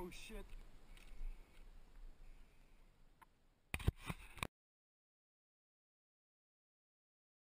Oh shit.